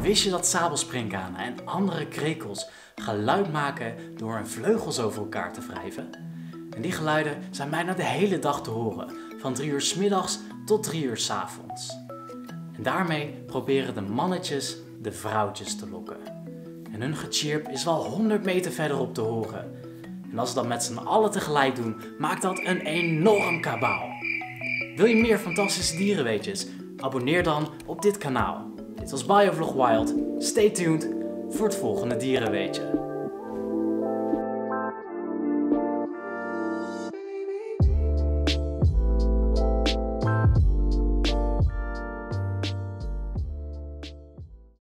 Wist je dat sabelsprinkhanen en andere krekels geluid maken door hun vleugels over elkaar te wrijven? En die geluiden zijn bijna de hele dag te horen, van 3 uur s middags tot 3 uur s avonds. En daarmee proberen de mannetjes de vrouwtjes te lokken. En hun gechirp is wel 100 meter verderop te horen. En als ze dat met z'n allen tegelijk doen, maakt dat een enorm kabaal. Wil je meer fantastische dierenweetjes? Abonneer dan op dit kanaal. Dit was Biovlog Wild. Stay tuned voor het volgende dierenweetje.